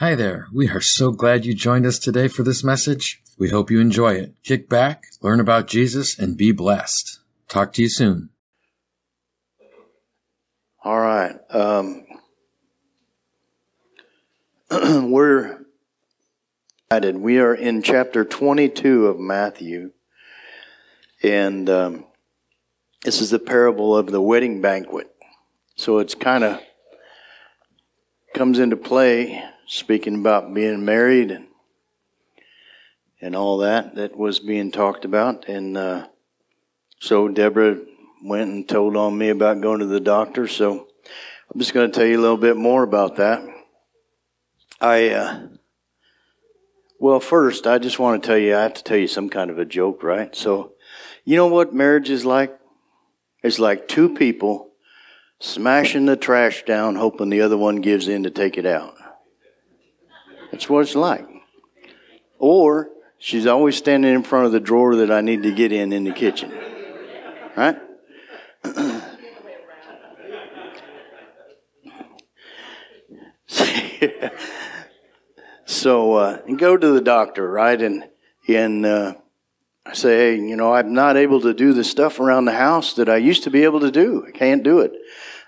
Hi there. We are so glad you joined us today for this message. We hope you enjoy it. Kick back, learn about Jesus, and be blessed. Talk to you soon. All right. Um, we're we are in chapter 22 of Matthew, and um, this is the parable of the wedding banquet. So it's kind of comes into play, speaking about being married and and all that that was being talked about. And uh, so Deborah went and told on me about going to the doctor. So I'm just going to tell you a little bit more about that. I, uh, well, first, I just want to tell you, I have to tell you some kind of a joke, right? So, you know what marriage is like? It's like two people smashing the trash down, hoping the other one gives in to take it out. That's what it's like. Or she's always standing in front of the drawer that I need to get in in the kitchen. Right? so uh, go to the doctor, right? And and uh, I say, hey, you know, I'm not able to do the stuff around the house that I used to be able to do. I can't do it.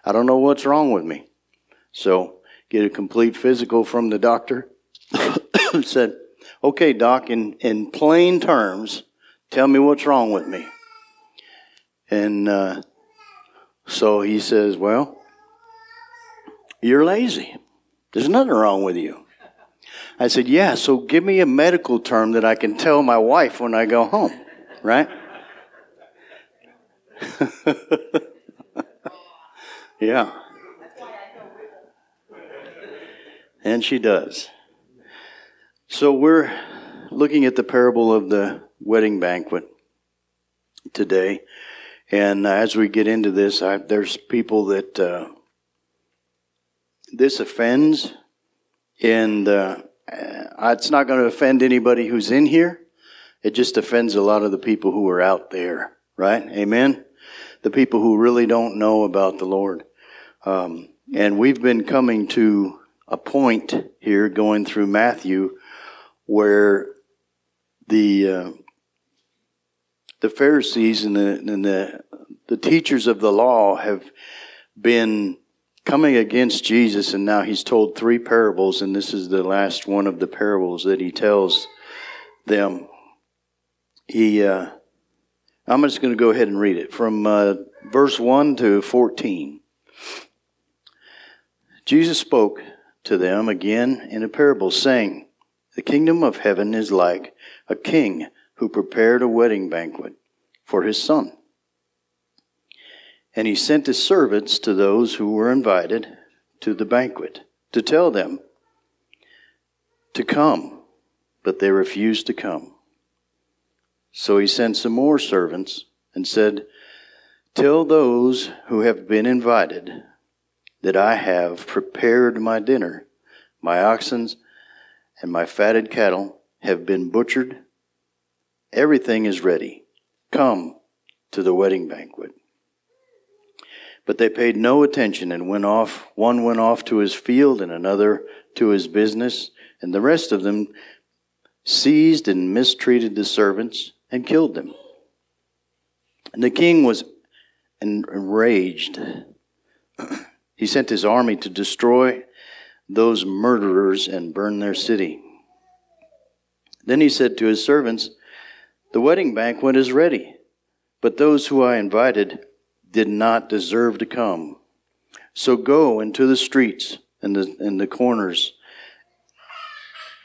I don't know what's wrong with me. So get a complete physical from the doctor. said, okay, doc, in, in plain terms, tell me what's wrong with me. And uh, so he says, well, you're lazy. There's nothing wrong with you. I said, Yeah, so give me a medical term that I can tell my wife when I go home, right? yeah. And she does. So we're looking at the parable of the wedding banquet today. And as we get into this, I, there's people that uh, this offends, and uh, it's not going to offend anybody who's in here. It just offends a lot of the people who are out there, right? Amen? The people who really don't know about the Lord. Um, and we've been coming to a point here going through Matthew where the uh, the Pharisees and the and the the teachers of the law have been coming against Jesus, and now he's told three parables, and this is the last one of the parables that he tells them. He, uh, I'm just going to go ahead and read it from uh, verse 1 to 14. Jesus spoke to them again in a parable, saying, The kingdom of heaven is like a king who prepared a wedding banquet for his son and he sent his servants to those who were invited to the banquet to tell them to come, but they refused to come. So he sent some more servants and said, Tell those who have been invited that I have prepared my dinner. My oxen and my fatted cattle have been butchered. Everything is ready. Come to the wedding banquet. But they paid no attention and went off. One went off to his field and another to his business, and the rest of them seized and mistreated the servants and killed them. And the king was enraged. he sent his army to destroy those murderers and burn their city. Then he said to his servants, The wedding banquet is ready, but those who I invited did not deserve to come. So go into the streets and the, and the corners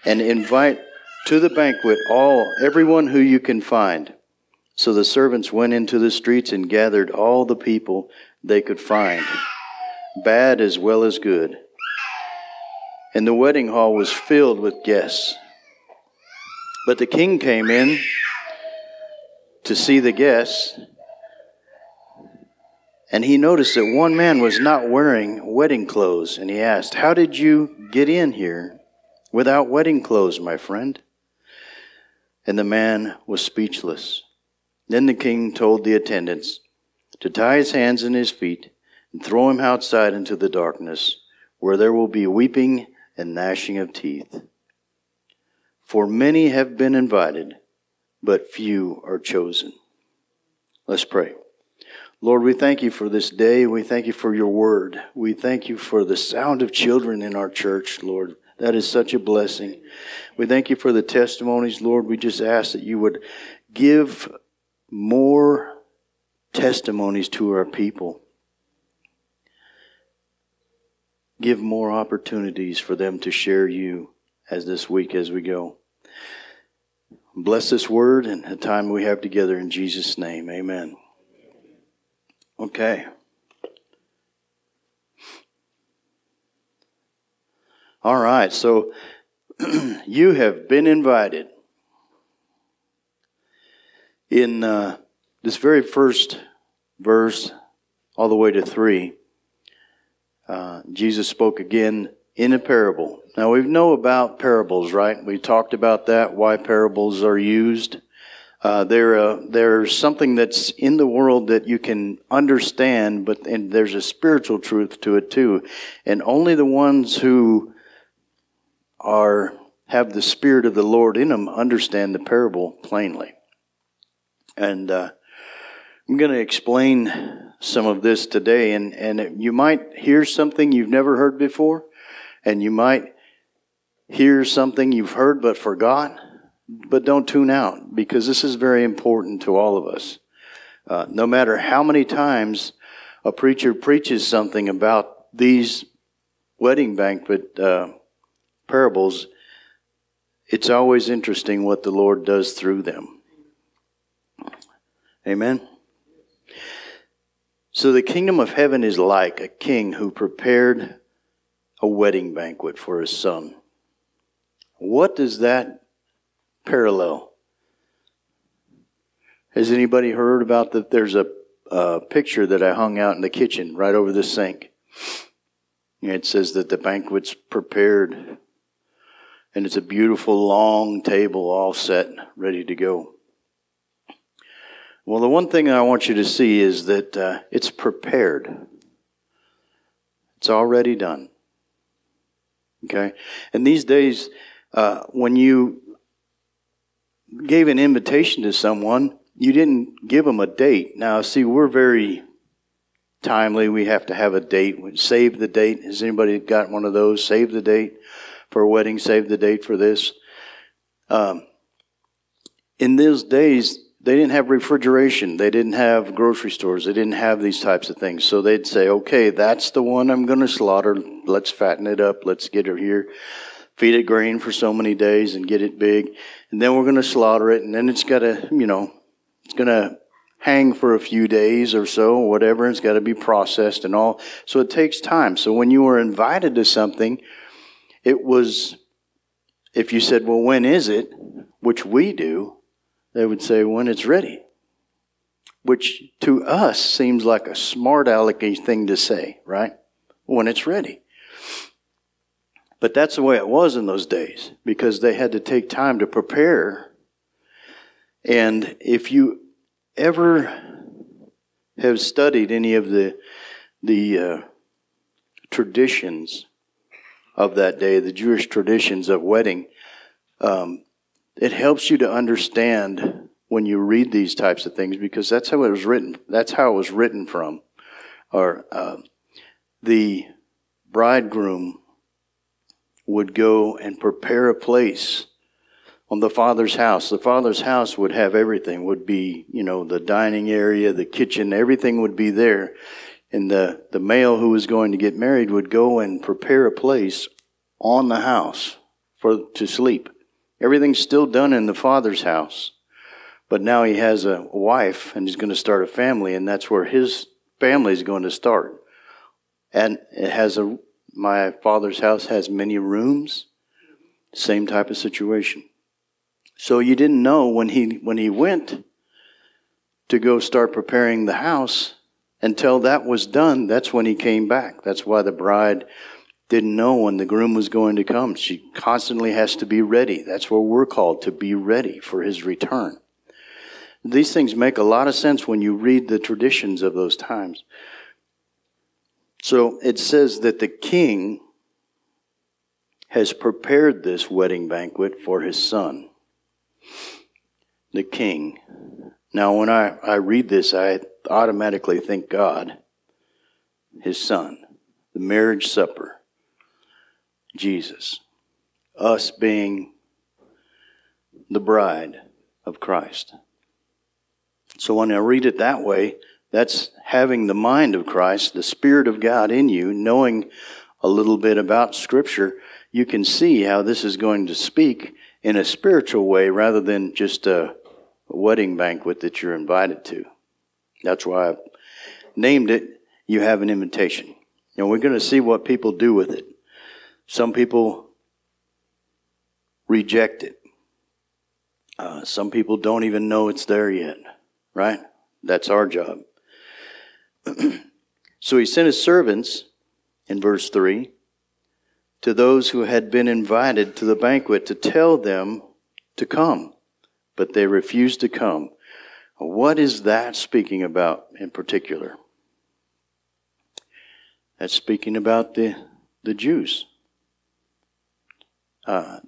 and invite to the banquet all everyone who you can find. So the servants went into the streets and gathered all the people they could find, bad as well as good. And the wedding hall was filled with guests. But the king came in to see the guests and he noticed that one man was not wearing wedding clothes, and he asked, How did you get in here without wedding clothes, my friend? And the man was speechless. Then the king told the attendants to tie his hands and his feet and throw him outside into the darkness, where there will be weeping and gnashing of teeth. For many have been invited, but few are chosen. Let's pray. Lord, we thank you for this day. We thank you for your word. We thank you for the sound of children in our church, Lord. That is such a blessing. We thank you for the testimonies, Lord. We just ask that you would give more testimonies to our people. Give more opportunities for them to share you as this week as we go. Bless this word and the time we have together in Jesus' name. Amen. Okay. All right, so you have been invited. In uh, this very first verse, all the way to 3, uh, Jesus spoke again in a parable. Now, we know about parables, right? We talked about that, why parables are used. Uh, they're, uh, they're something that's in the world that you can understand, but and there's a spiritual truth to it too. And only the ones who are have the spirit of the Lord in them understand the parable plainly. And uh, I'm going to explain some of this today, and, and you might hear something you've never heard before, and you might hear something you've heard but forgot but don't tune out because this is very important to all of us. Uh, no matter how many times a preacher preaches something about these wedding banquet uh, parables, it's always interesting what the Lord does through them. Amen. So the kingdom of heaven is like a king who prepared a wedding banquet for his son. What does that parallel. Has anybody heard about that? There's a, a picture that I hung out in the kitchen right over the sink. It says that the banquet's prepared, and it's a beautiful long table all set, ready to go. Well, the one thing I want you to see is that uh, it's prepared. It's already done. Okay? And these days, uh, when you gave an invitation to someone, you didn't give them a date. Now, see, we're very timely. We have to have a date. Save the date. Has anybody got one of those? Save the date for a wedding. Save the date for this. Um, in those days, they didn't have refrigeration. They didn't have grocery stores. They didn't have these types of things. So they'd say, okay, that's the one I'm going to slaughter. Let's fatten it up. Let's get her here feed it grain for so many days and get it big. And then we're going to slaughter it. And then it's got to, you know, it's going to hang for a few days or so, whatever. It's got to be processed and all. So it takes time. So when you were invited to something, it was, if you said, well, when is it? Which we do, they would say, when it's ready. Which to us seems like a smart alecky thing to say, right? When it's ready. But that's the way it was in those days because they had to take time to prepare. And if you ever have studied any of the the uh, traditions of that day, the Jewish traditions of wedding, um, it helps you to understand when you read these types of things because that's how it was written. That's how it was written from. Or uh, the bridegroom would go and prepare a place on the father's house. The father's house would have everything, would be, you know, the dining area, the kitchen, everything would be there. And the, the male who was going to get married would go and prepare a place on the house for to sleep. Everything's still done in the father's house. But now he has a wife and he's going to start a family, and that's where his family is going to start. And it has a my father's house has many rooms. Same type of situation. So you didn't know when he when he went to go start preparing the house until that was done, that's when he came back. That's why the bride didn't know when the groom was going to come. She constantly has to be ready. That's what we're called to be ready for his return. These things make a lot of sense when you read the traditions of those times. So it says that the king has prepared this wedding banquet for his son, the king. Now, when I, I read this, I automatically think God, his son, the marriage supper, Jesus, us being the bride of Christ. So when I read it that way, that's having the mind of Christ, the Spirit of God in you, knowing a little bit about Scripture, you can see how this is going to speak in a spiritual way rather than just a wedding banquet that you're invited to. That's why I named it You Have an Invitation. And we're going to see what people do with it. Some people reject it. Uh, some people don't even know it's there yet, right? That's our job. so he sent his servants, in verse 3, to those who had been invited to the banquet to tell them to come, but they refused to come. What is that speaking about in particular? That's speaking about the, the Jews. Uh,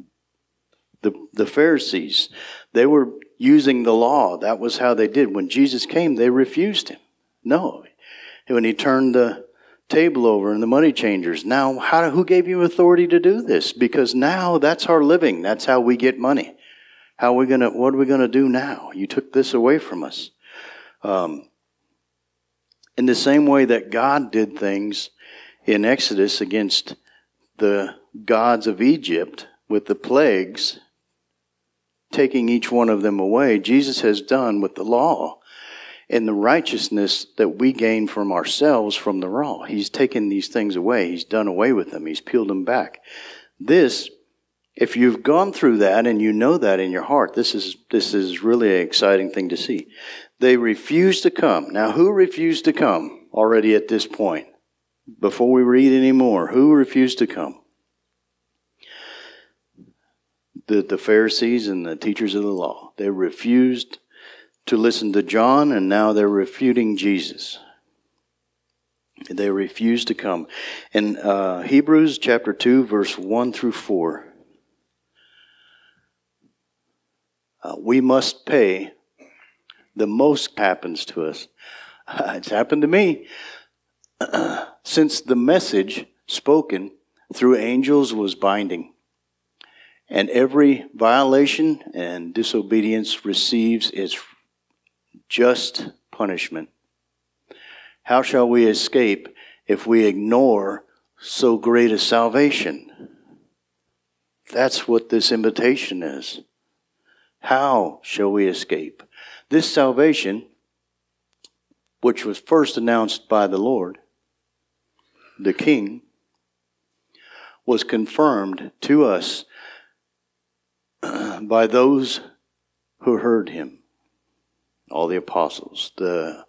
the, the Pharisees, they were using the law. That was how they did. When Jesus came, they refused him. No. When he turned the table over and the money changers, now how, who gave you authority to do this? Because now that's our living. That's how we get money. How are we gonna, what are we gonna do now? You took this away from us. Um, in the same way that God did things in Exodus against the gods of Egypt with the plagues, taking each one of them away, Jesus has done with the law and the righteousness that we gain from ourselves from the law. He's taken these things away. He's done away with them. He's peeled them back. This, if you've gone through that and you know that in your heart, this is, this is really an exciting thing to see. They refuse to come. Now, who refused to come already at this point? Before we read any more, who refused to come? The, the Pharisees and the teachers of the law. They refused to listen to John, and now they're refuting Jesus. They refused to come. In uh, Hebrews chapter 2, verse 1 through 4, uh, we must pay the most happens to us. it's happened to me. since the message spoken through angels was binding, and every violation and disobedience receives its just punishment. How shall we escape if we ignore so great a salvation? That's what this invitation is. How shall we escape? This salvation, which was first announced by the Lord, the King, was confirmed to us by those who heard him, all the apostles, the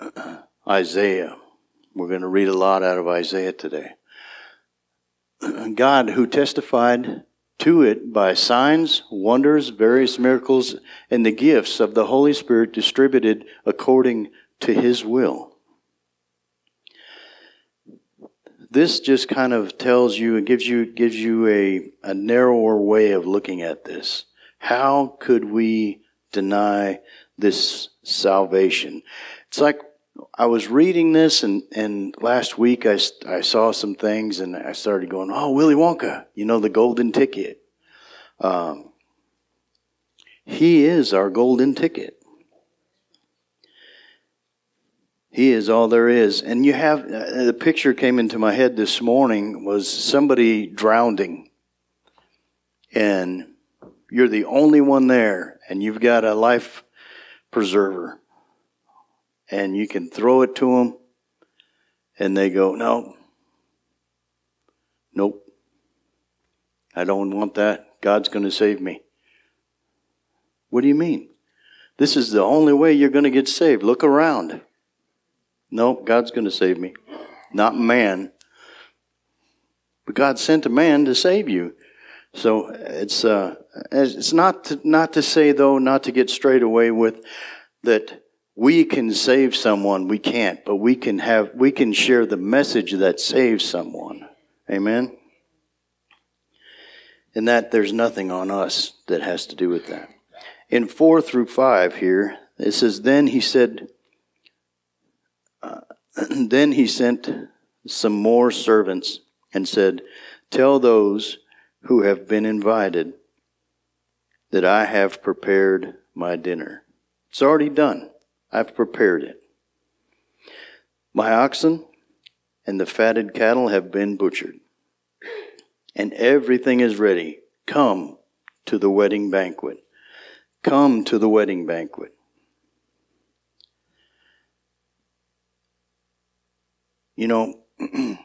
Isaiah. We're going to read a lot out of Isaiah today. God, who testified to it by signs, wonders, various miracles, and the gifts of the Holy Spirit distributed according to his will. This just kind of tells you it gives you gives you a, a narrower way of looking at this. How could we deny this salvation? It's like I was reading this, and, and last week I, I saw some things, and I started going, "Oh, Willy Wonka, you know the golden ticket." Um, he is our golden ticket. He is all there is. And you have, uh, the picture came into my head this morning was somebody drowning. And you're the only one there, and you've got a life preserver. And you can throw it to them, and they go, No, nope, I don't want that. God's going to save me. What do you mean? This is the only way you're going to get saved. Look around. No, God's going to save me, not man. But God sent a man to save you. So it's uh, it's not to, not to say though, not to get straight away with that we can save someone. We can't, but we can have we can share the message that saves someone. Amen? And that there's nothing on us that has to do with that. In 4 through 5 here, it says, Then he said, Then he sent some more servants and said, Tell those who have been invited that I have prepared my dinner. It's already done. I've prepared it. My oxen and the fatted cattle have been butchered, and everything is ready. Come to the wedding banquet. Come to the wedding banquet. You know,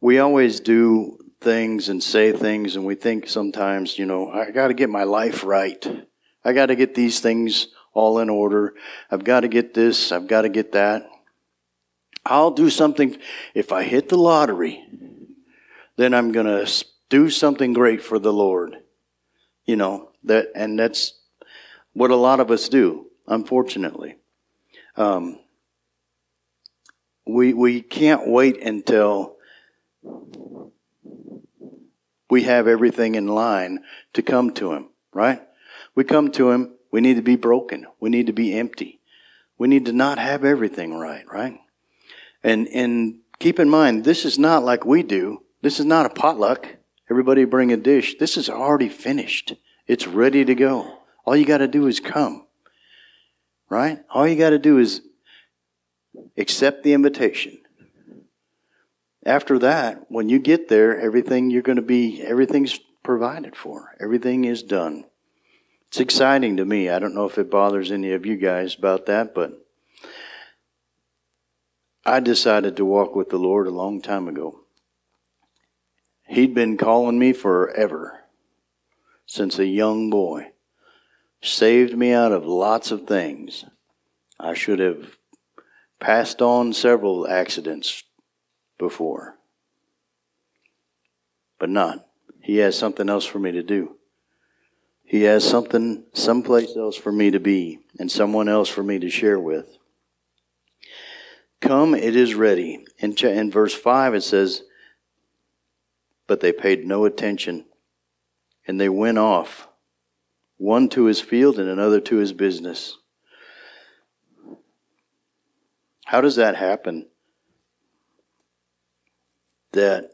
we always do things and say things, and we think sometimes, you know, I got to get my life right. I got to get these things all in order. I've got to get this. I've got to get that. I'll do something. If I hit the lottery, then I'm going to do something great for the Lord. You know, that, and that's what a lot of us do, unfortunately. Um, we, we can't wait until we have everything in line to come to Him, right? We come to Him, we need to be broken. We need to be empty. We need to not have everything right, right? And, and keep in mind, this is not like we do. This is not a potluck. Everybody bring a dish. This is already finished. It's ready to go. All you got to do is come. Right? All you got to do is accept the invitation. After that, when you get there, everything you're going to be, everything's provided for. Everything is done. It's exciting to me. I don't know if it bothers any of you guys about that, but I decided to walk with the Lord a long time ago. He'd been calling me forever, since a young boy. Saved me out of lots of things. I should have passed on several accidents before, but not. He has something else for me to do. He has something, someplace else for me to be, and someone else for me to share with. Come, it is ready. In, in verse 5, it says, But they paid no attention, and they went off, one to his field and another to his business. How does that happen? That,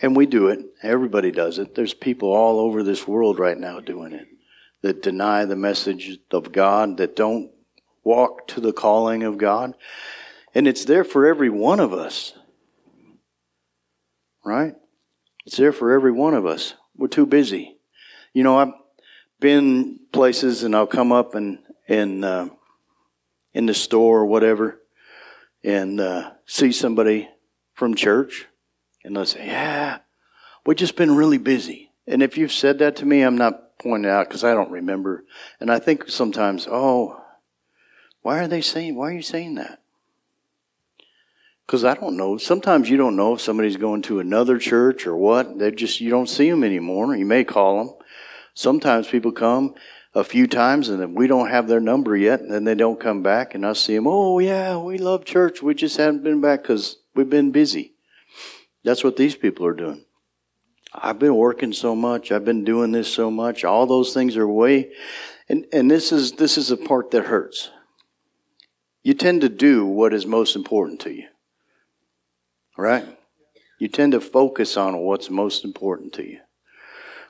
and we do it, everybody does it. There's people all over this world right now doing it that deny the message of God, that don't walk to the calling of God. And it's there for every one of us. Right? It's there for every one of us. We're too busy. You know, I've been places and I'll come up and, and uh, in the store or whatever and uh, see somebody from church and they'll say, Yeah, we've just been really busy. And if you've said that to me, I'm not pointing out because I don't remember. And I think sometimes, oh, why are they saying, why are you saying that? Because I don't know. Sometimes you don't know if somebody's going to another church or what. They just, you don't see them anymore. You may call them. Sometimes people come a few times and we don't have their number yet and then they don't come back and I see them, oh yeah, we love church. We just haven't been back because we've been busy. That's what these people are doing. I've been working so much. I've been doing this so much. All those things are way, and, and this is, this is the part that hurts you tend to do what is most important to you. Right? You tend to focus on what's most important to you.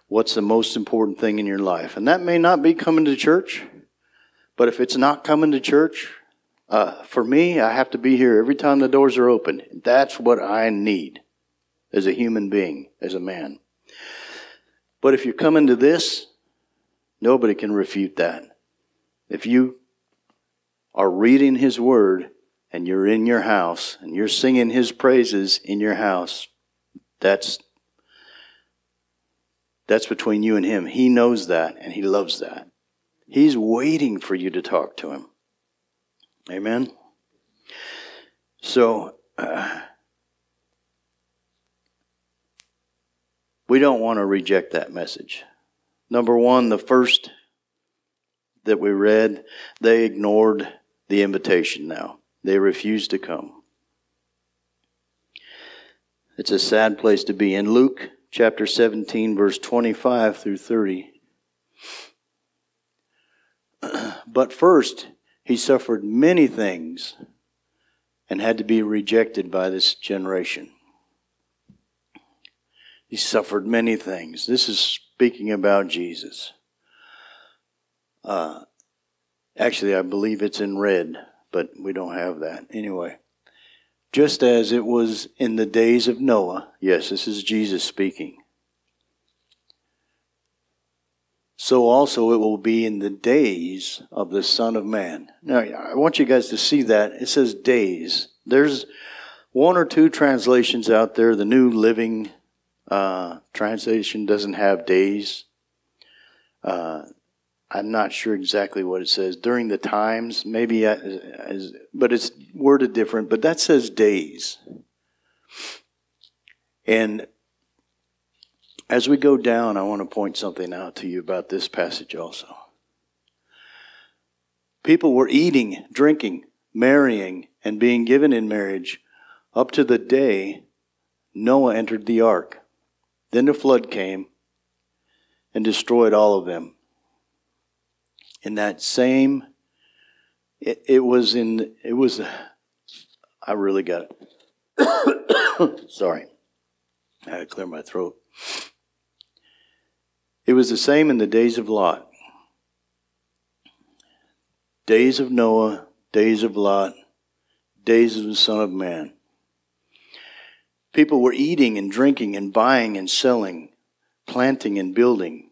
What's the most important thing in your life? And that may not be coming to church, but if it's not coming to church, uh, for me, I have to be here every time the doors are open. That's what I need as a human being, as a man. But if you're coming to this, nobody can refute that. If you are reading His Word and you're in your house and you're singing His praises in your house, that's that's between you and Him. He knows that and He loves that. He's waiting for you to talk to Him. Amen. So. Uh, we don't want to reject that message. Number one, the first that we read, they ignored the invitation now. They refused to come. It's a sad place to be. In Luke chapter 17, verse 25 through 30. but first, he suffered many things and had to be rejected by this generation. He suffered many things. This is speaking about Jesus. Uh, actually, I believe it's in red, but we don't have that. Anyway, just as it was in the days of Noah, yes, this is Jesus speaking. So also it will be in the days of the Son of Man. Now, I want you guys to see that. It says days. There's one or two translations out there. The New Living uh, translation doesn't have days. Uh, I'm not sure exactly what it says. During the times, maybe, uh, but it's worded different. But that says days. And as we go down, I want to point something out to you about this passage also. People were eating, drinking, marrying, and being given in marriage up to the day Noah entered the ark. Then the flood came and destroyed all of them. In that same, it, it was in, it was, I really got it. Sorry. I had to clear my throat. It was the same in the days of Lot. Days of Noah, days of Lot, days of the Son of Man. People were eating and drinking and buying and selling, planting and building.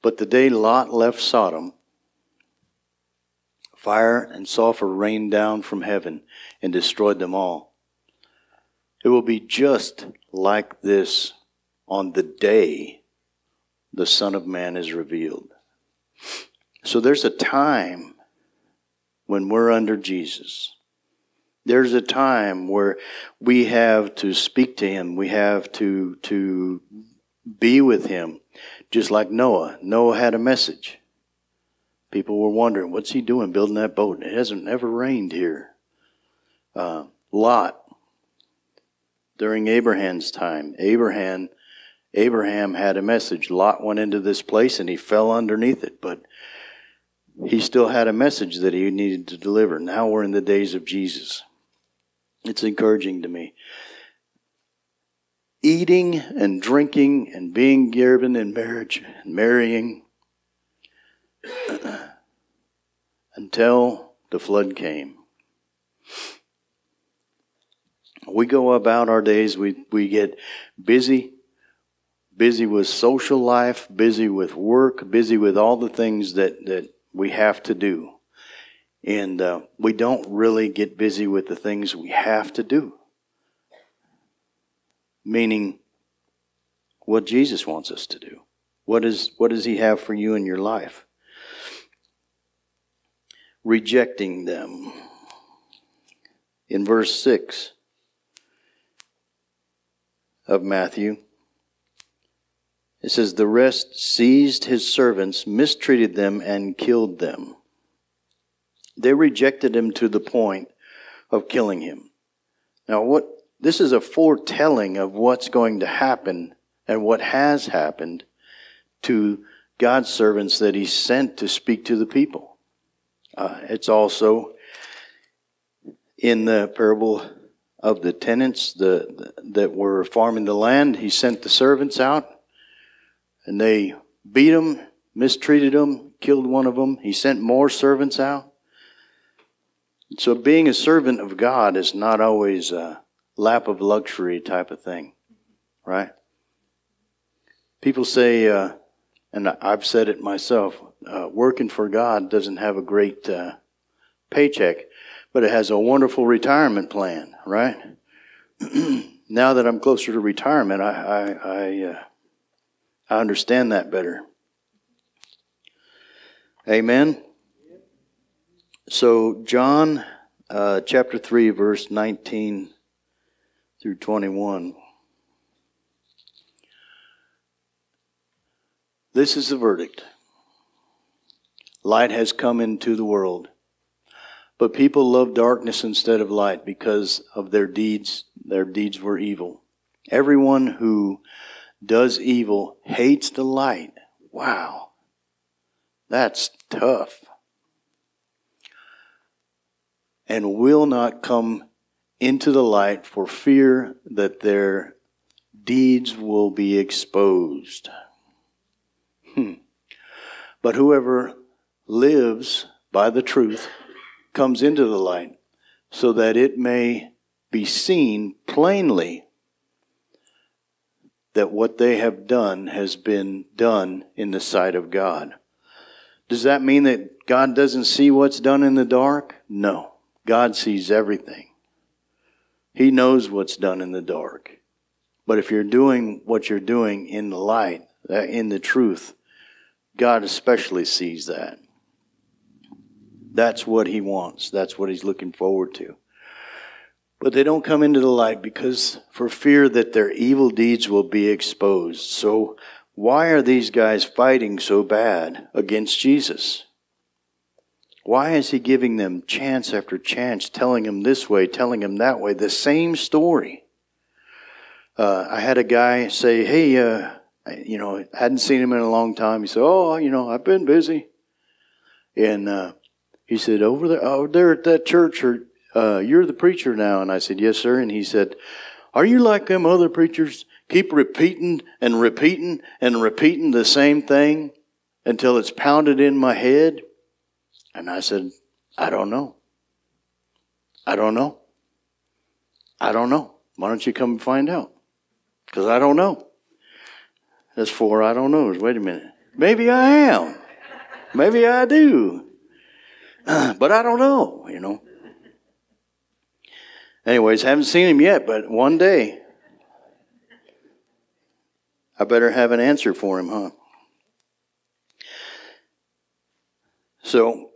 But the day Lot left Sodom, fire and sulfur rained down from heaven and destroyed them all. It will be just like this on the day the Son of Man is revealed. So there's a time when we're under Jesus. There's a time where we have to speak to him. We have to, to be with him. Just like Noah. Noah had a message. People were wondering, what's he doing building that boat? It hasn't never rained here. Uh, Lot, during Abraham's time, Abraham Abraham had a message. Lot went into this place and he fell underneath it, but he still had a message that he needed to deliver. Now we're in the days of Jesus. It's encouraging to me. Eating and drinking and being given in marriage and marrying until the flood came. We go about our days, we, we get busy busy with social life, busy with work, busy with all the things that, that we have to do. And uh, we don't really get busy with the things we have to do. Meaning, what Jesus wants us to do. What, is, what does He have for you in your life? Rejecting them. In verse 6 of Matthew, it says, The rest seized his servants, mistreated them, and killed them. They rejected him to the point of killing him. Now, what this is a foretelling of what's going to happen and what has happened to God's servants that he sent to speak to the people. Uh, it's also in the parable of the tenants the, the, that were farming the land. He sent the servants out and they beat him, mistreated him, killed one of them. He sent more servants out. So being a servant of God is not always a lap of luxury type of thing, right? People say, uh, and I've said it myself, uh, working for God doesn't have a great uh, paycheck, but it has a wonderful retirement plan, right? now that I'm closer to retirement, I, I, I uh, I understand that better. Amen. So, John uh, chapter 3, verse 19 through 21. This is the verdict light has come into the world, but people love darkness instead of light because of their deeds. Their deeds were evil. Everyone who does evil hates the light. Wow. That's tough. And will not come into the light for fear that their deeds will be exposed. Hmm. But whoever lives by the truth comes into the light so that it may be seen plainly that what they have done has been done in the sight of God. Does that mean that God doesn't see what's done in the dark? No. God sees everything. He knows what's done in the dark. But if you're doing what you're doing in the light, uh, in the truth, God especially sees that. That's what He wants. That's what He's looking forward to. But they don't come into the light because for fear that their evil deeds will be exposed. So, why are these guys fighting so bad against Jesus? Why is he giving them chance after chance, telling them this way, telling them that way, the same story? Uh, I had a guy say, Hey, uh, you know, hadn't seen him in a long time. He said, Oh, you know, I've been busy. And uh, he said, Over there, over there at that church, or uh, you're the preacher now. And I said, Yes, sir. And he said, Are you like them other preachers? Keep repeating and repeating and repeating the same thing until it's pounded in my head? And I said, I don't know. I don't know. I don't know. Why don't you come and find out? Because I don't know. That's four I don't knows. Wait a minute. Maybe I am. Maybe I do. But I don't know, you know. Anyways, haven't seen him yet, but one day I better have an answer for him, huh? So,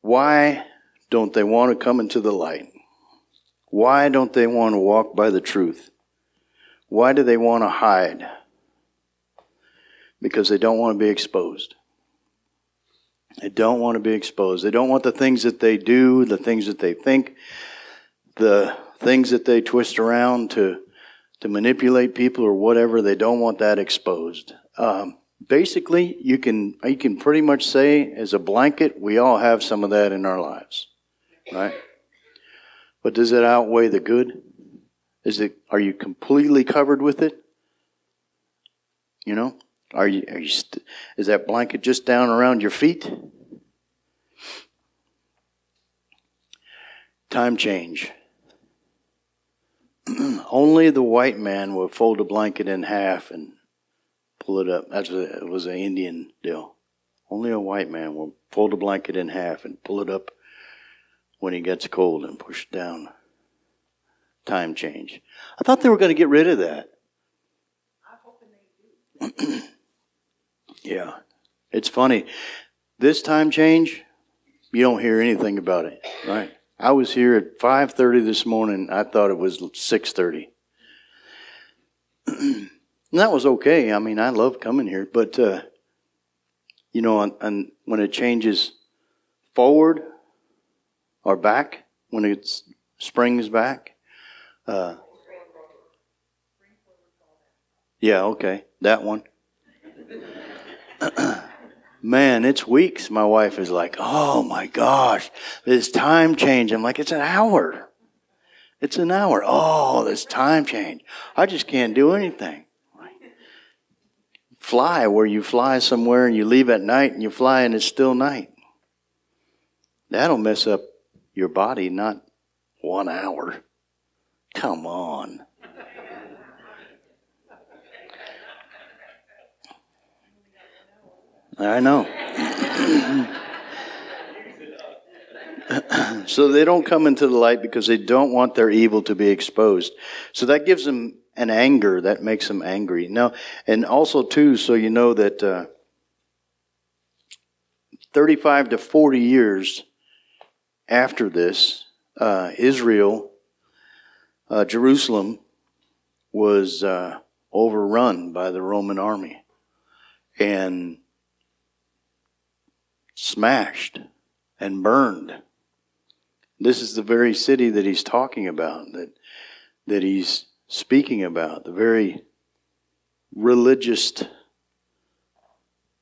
why don't they want to come into the light? Why don't they want to walk by the truth? Why do they want to hide? Because they don't want to be exposed. They don't want to be exposed. They don't want the things that they do, the things that they think, the things that they twist around to to manipulate people or whatever. They don't want that exposed. Um, basically, you can you can pretty much say as a blanket, we all have some of that in our lives, right? But does it outweigh the good? Is it? Are you completely covered with it? You know, are you? Are you? St- is that blanket just down around your feet? Time change. only the white man will fold a blanket in half and pull it up. It was an Indian deal. Only a white man will fold a blanket in half and pull it up when he gets cold and push it down. Time change. I thought they were going to get rid of that. yeah. It's funny. This time change, you don't hear anything about it, right? I was here at 5:30 this morning. I thought it was 6:30. and that was okay. I mean, I love coming here, but uh, you know, and, and when it changes forward or back, when it springs back, uh, yeah, okay, that one. man, it's weeks. My wife is like, oh my gosh, this time change. I'm like, it's an hour. It's an hour. Oh, this time change. I just can't do anything. Fly where you fly somewhere and you leave at night and you fly and it's still night. That'll mess up your body, not one hour. Come on. I know. so they don't come into the light because they don't want their evil to be exposed. So that gives them an anger that makes them angry. Now, and also too, so you know that uh, 35 to 40 years after this, uh, Israel, uh, Jerusalem, was uh, overrun by the Roman army, and smashed and burned. This is the very city that he's talking about, that, that he's speaking about, the very religious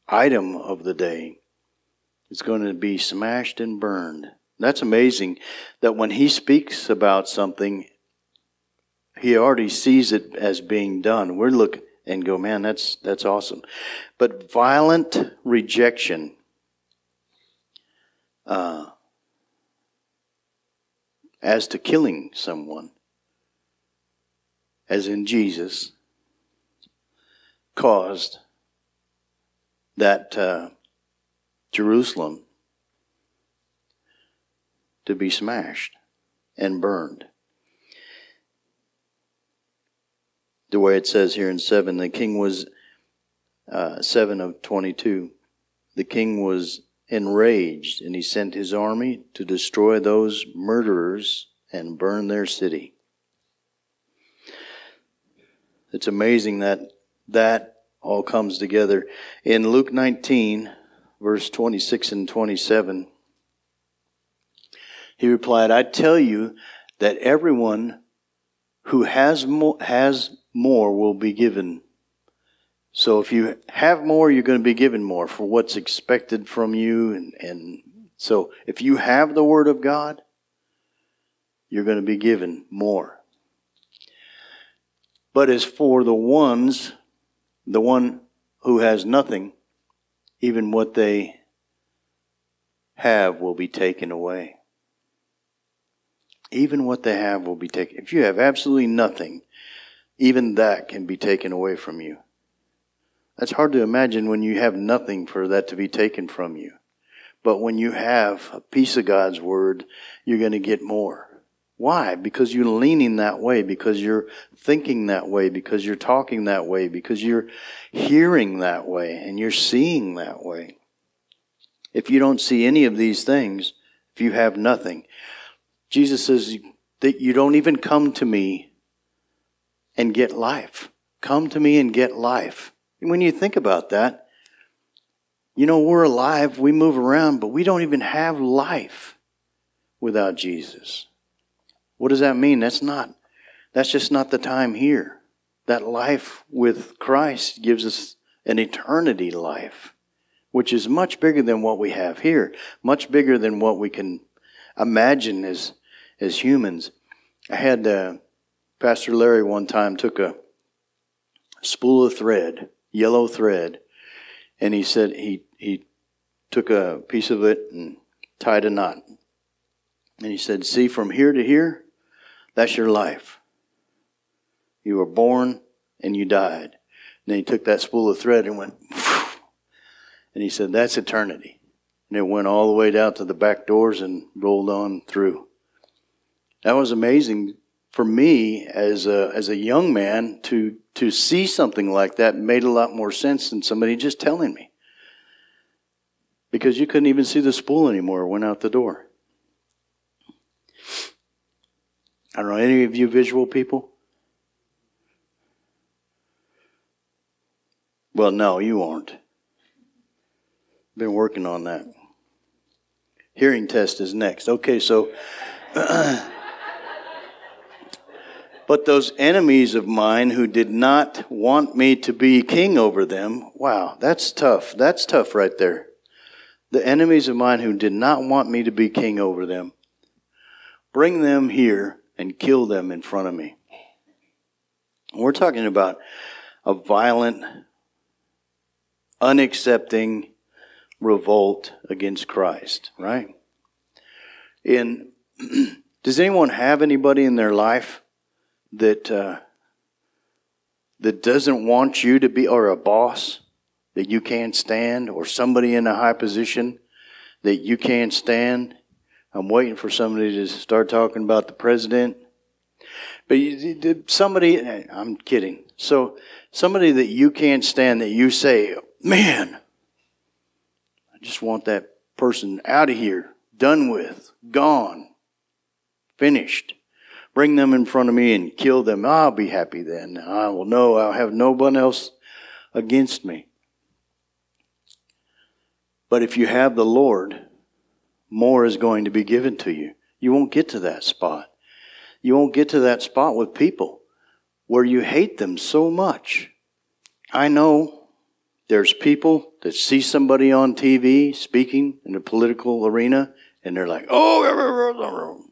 item of the day, is going to be smashed and burned. That's amazing that when he speaks about something, he already sees it as being done. We're look and go, man, that's that's awesome. But violent rejection uh, as to killing someone, as in Jesus, caused that uh, Jerusalem to be smashed and burned. The way it says here in 7, the king was, uh, 7 of 22, the king was enraged and he sent his army to destroy those murderers and burn their city. It's amazing that that all comes together. In Luke 19, verse 26 and 27, he replied, I tell you that everyone who has more, has more will be given. So if you have more, you're going to be given more for what's expected from you. And, and so if you have the Word of God, you're going to be given more. But as for the ones, the one who has nothing, even what they have will be taken away even what they have will be taken. If you have absolutely nothing, even that can be taken away from you. That's hard to imagine when you have nothing for that to be taken from you. But when you have a piece of God's Word, you're going to get more. Why? Because you're leaning that way, because you're thinking that way, because you're talking that way, because you're hearing that way, and you're seeing that way. If you don't see any of these things, if you have nothing, Jesus says that you don't even come to me and get life. Come to me and get life. When you think about that, you know, we're alive, we move around, but we don't even have life without Jesus. What does that mean? That's not, that's just not the time here. That life with Christ gives us an eternity life, which is much bigger than what we have here, much bigger than what we can imagine as as humans. I had uh, Pastor Larry one time took a spool of thread, yellow thread, and he said he he took a piece of it and tied a knot. And he said, "See, from here to here, that's your life. You were born and you died." And then he took that spool of thread and went, and he said, "That's eternity." And it went all the way down to the back doors and rolled on through. That was amazing for me as a, as a young man to, to see something like that made a lot more sense than somebody just telling me. Because you couldn't even see the spool anymore, it went out the door. I don't know, any of you visual people? Well, no, you aren't. Been working on that. Hearing test is next. Okay, so But those enemies of mine who did not want me to be king over them, wow, that's tough. That's tough right there. The enemies of mine who did not want me to be king over them, bring them here and kill them in front of me. We're talking about a violent, unaccepting revolt against Christ, right? In does anyone have anybody in their life that uh, that doesn't want you to be, or a boss that you can't stand, or somebody in a high position that you can't stand. I'm waiting for somebody to start talking about the president. But somebody, I'm kidding. So somebody that you can't stand that you say, man, I just want that person out of here, done with, gone, finished. Bring them in front of me and kill them. I'll be happy then. I will know I'll have no one else against me. But if you have the Lord, more is going to be given to you. You won't get to that spot. You won't get to that spot with people. where you hate them so much. I know there's people that see somebody on TV speaking in the political arena and they're like, oh,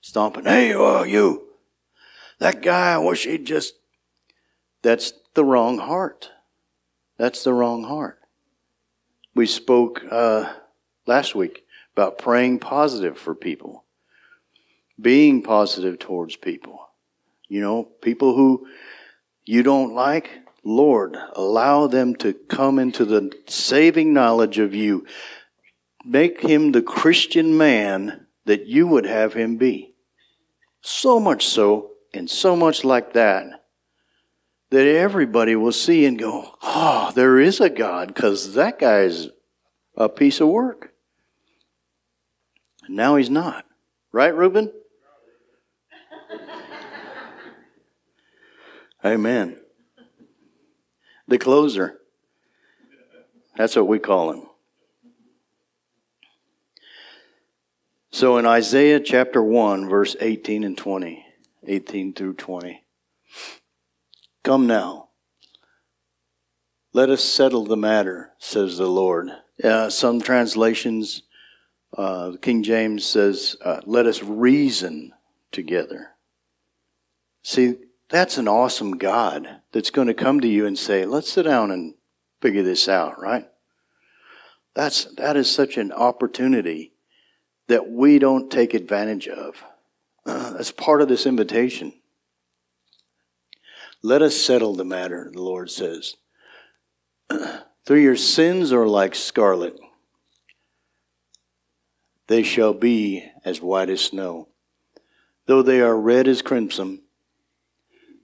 stomping, hey, oh, you, that guy, I wish he'd just. That's the wrong heart. That's the wrong heart. We spoke uh, last week about praying positive for people, being positive towards people. You know, people who you don't like, Lord, allow them to come into the saving knowledge of you. Make him the Christian man that you would have him be. So much so, and so much like that, that everybody will see and go, oh, there is a God, because that guy's a piece of work. And now he's not. Right, Reuben? Amen. The closer. That's what we call him. So in Isaiah chapter 1, verse 18 and 20, 18 through 20. Come now. Let us settle the matter, says the Lord. Uh, some translations, uh, King James says, uh, let us reason together. See, that's an awesome God that's going to come to you and say, let's sit down and figure this out, right? That's, that is such an opportunity that we don't take advantage of. Uh, part of this invitation. Let us settle the matter, the Lord says. Though your sins are like scarlet, they shall be as white as snow. Though they are red as crimson,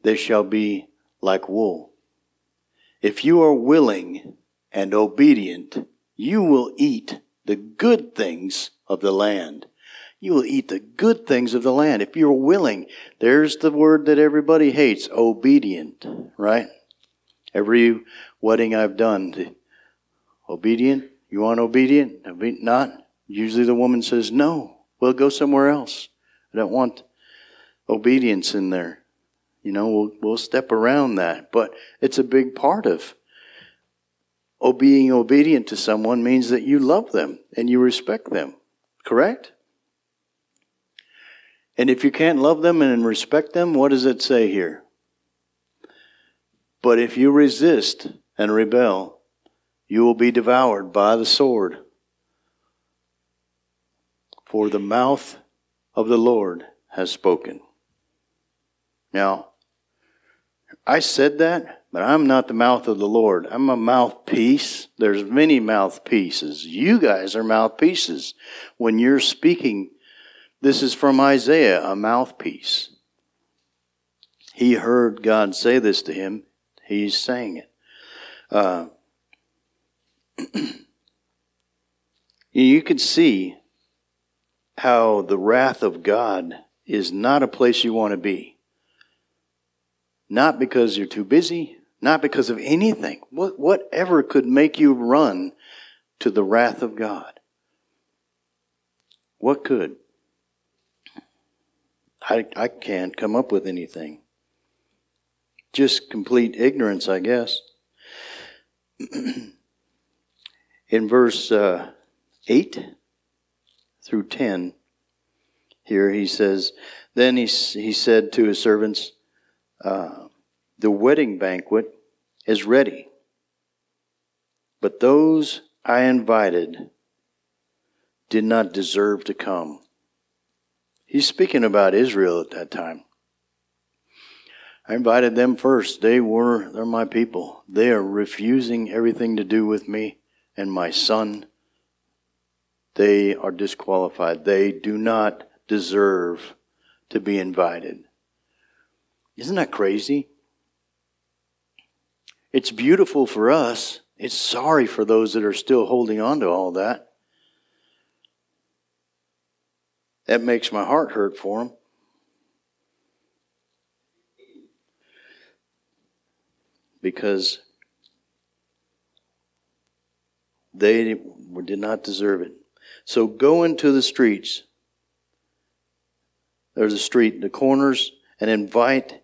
they shall be like wool. If you are willing and obedient, you will eat the good things of the land you will eat the good things of the land. If you're willing, there's the word that everybody hates obedient, right? Every wedding I've done, obedient? You want obedient? Not? Usually the woman says, no, we'll go somewhere else. I don't want obedience in there. You know, we'll, we'll step around that. But it's a big part of being obedient to someone means that you love them and you respect them. Correct? And if you can't love them and respect them, what does it say here? But if you resist and rebel, you will be devoured by the sword. For the mouth of the Lord has spoken. Now, I said that, but I'm not the mouth of the Lord. I'm a mouthpiece. There's many mouthpieces. You guys are mouthpieces. When you're speaking this is from Isaiah, a mouthpiece. He heard God say this to him. He's saying it. Uh, you can see how the wrath of God is not a place you want to be. Not because you're too busy, not because of anything. What, whatever could make you run to the wrath of God? What could? I, I can't come up with anything. Just complete ignorance, I guess. In verse uh, 8 through 10, here he says, Then he, he said to his servants, uh, The wedding banquet is ready, but those I invited did not deserve to come. He's speaking about Israel at that time. I invited them first. They were, they're my people. They are refusing everything to do with me and my son. They are disqualified. They do not deserve to be invited. Isn't that crazy? It's beautiful for us. It's sorry for those that are still holding on to all that. That makes my heart hurt for them. Because they did not deserve it. So go into the streets. There's a street, the corners, and invite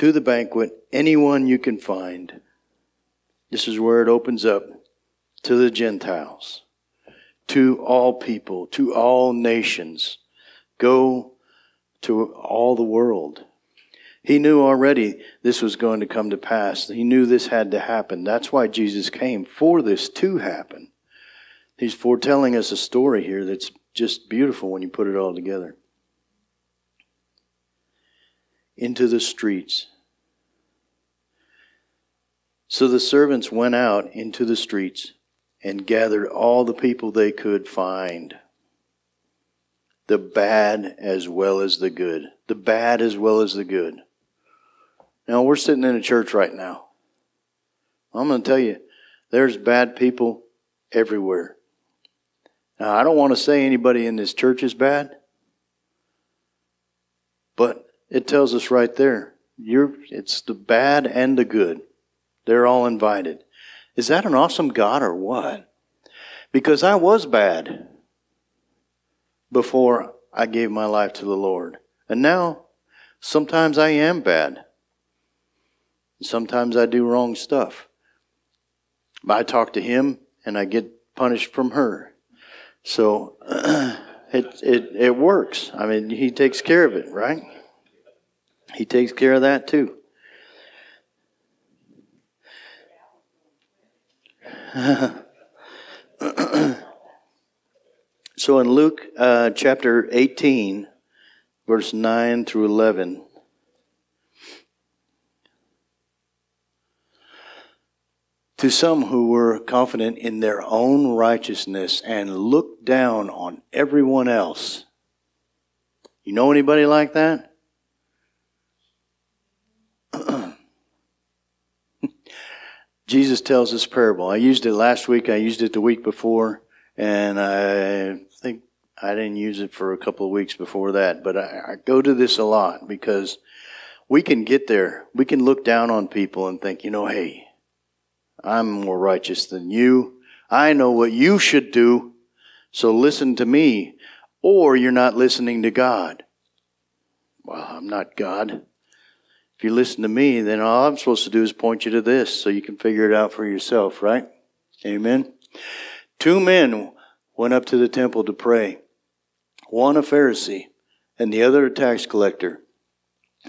to the banquet anyone you can find. This is where it opens up to the Gentiles, to all people, to all nations. Go to all the world. He knew already this was going to come to pass. He knew this had to happen. That's why Jesus came, for this to happen. He's foretelling us a story here that's just beautiful when you put it all together. Into the streets. So the servants went out into the streets and gathered all the people they could find the bad as well as the good. The bad as well as the good. Now, we're sitting in a church right now. I'm going to tell you, there's bad people everywhere. Now, I don't want to say anybody in this church is bad, but it tells us right there you're, it's the bad and the good. They're all invited. Is that an awesome God or what? Because I was bad before I gave my life to the Lord. And now, sometimes I am bad. Sometimes I do wrong stuff. I talk to him and I get punished from her. So it, it, it works. I mean, he takes care of it, right? He takes care of that too. so in Luke uh, chapter 18, verse 9 through 11, to some who were confident in their own righteousness and looked down on everyone else. You know anybody like that? Jesus tells this parable. I used it last week, I used it the week before, and I think I didn't use it for a couple of weeks before that, but I, I go to this a lot because we can get there. We can look down on people and think, you know, hey, I'm more righteous than you. I know what you should do, so listen to me. Or you're not listening to God. Well, I'm not God. If you listen to me, then all I'm supposed to do is point you to this so you can figure it out for yourself, right? Amen. Two men went up to the temple to pray one a Pharisee and the other a tax collector.